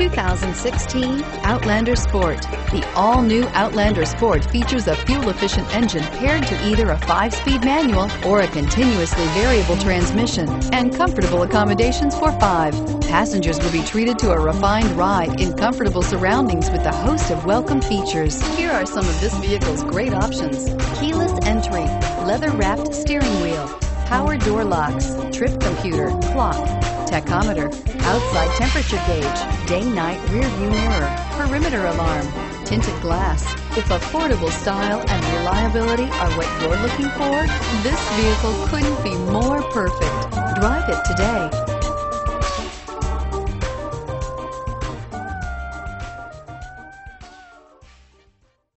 2016 Outlander Sport. The all-new Outlander Sport features a fuel-efficient engine paired to either a five-speed manual or a continuously variable transmission and comfortable accommodations for five. Passengers will be treated to a refined ride in comfortable surroundings with a host of welcome features. Here are some of this vehicle's great options. Keyless entry, leather-wrapped steering wheel, power door locks, trip computer, clock, tachometer, outside temperature gauge, day-night rear view mirror, perimeter alarm, tinted glass. If affordable style and reliability are what you're looking for, this vehicle couldn't be more perfect. Drive it today.